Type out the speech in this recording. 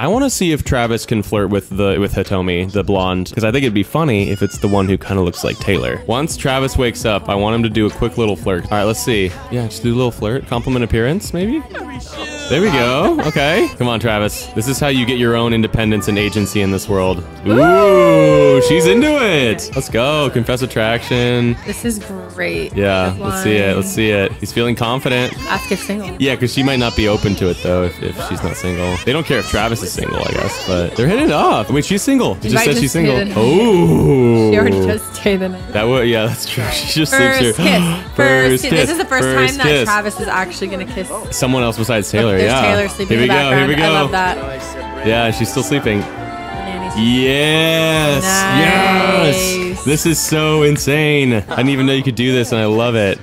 I want to see if Travis can flirt with the with Hitomi, the blonde, because I think it'd be funny if it's the one who kind of looks like Taylor. Once Travis wakes up, I want him to do a quick little flirt. All right, let's see. Yeah, just do a little flirt. Compliment appearance, maybe? There we go. Okay. Come on, Travis. This is how you get your own independence and agency in this world. Ooh, she's into it. Let's go. Confess attraction. This is great. Yeah, let's see it. Let's see it. He's feeling confident. Ask if single. Yeah, because she might not be open to it though if, if she's not single. They don't care if Travis is single, I guess, but they're hitting it off. I mean, she's single. She just said she's single. Oh, She already does stay the night. That would, yeah, that's true. She just First sleeps kiss. here. First kiss. This is the first, First time that kiss. Travis is actually gonna kiss. Someone else besides Taylor. There's yeah. Taylor sleeping here we in the go. background. Here we go. I love that. Yeah, she's still sleeping. Nanny's Yes. Nice. Yes. This is so insane. I didn't even know you could do this, and I love it.